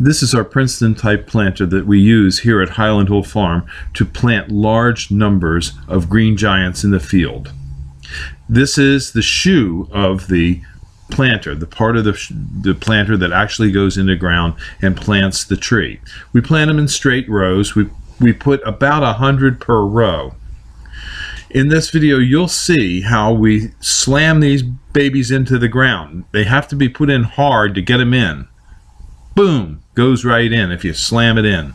This is our Princeton type planter that we use here at Highland Hill Farm to plant large numbers of green giants in the field. This is the shoe of the planter, the part of the, the planter that actually goes into ground and plants the tree. We plant them in straight rows. We, we put about a hundred per row. In this video, you'll see how we slam these babies into the ground. They have to be put in hard to get them in. Boom, goes right in if you slam it in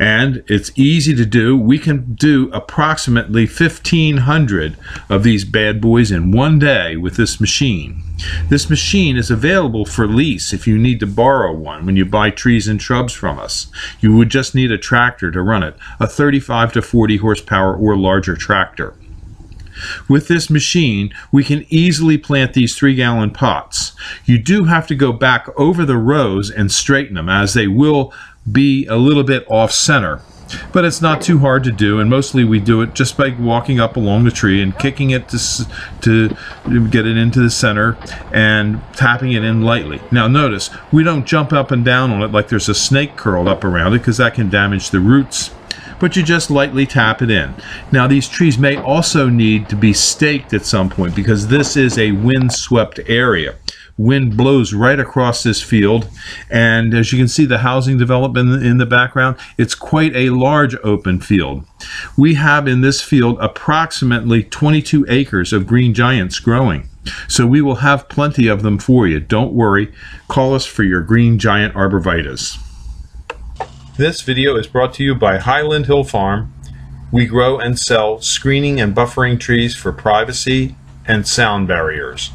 and it's easy to do. We can do approximately 1,500 of these bad boys in one day with this machine. This machine is available for lease if you need to borrow one when you buy trees and shrubs from us. You would just need a tractor to run it, a 35 to 40 horsepower or larger tractor. With this machine, we can easily plant these three gallon pots. You do have to go back over the rows and straighten them as they will be a little bit off center. But it's not too hard to do, and mostly we do it just by walking up along the tree and kicking it to, to get it into the center and tapping it in lightly. Now notice, we don't jump up and down on it like there's a snake curled up around it because that can damage the roots but you just lightly tap it in. Now these trees may also need to be staked at some point because this is a wind-swept area wind blows right across this field. And as you can see the housing development in the background it's quite a large open field. We have in this field approximately 22 acres of green giants growing. So we will have plenty of them for you. Don't worry. Call us for your green giant arborvitaes. This video is brought to you by Highland Hill Farm. We grow and sell screening and buffering trees for privacy and sound barriers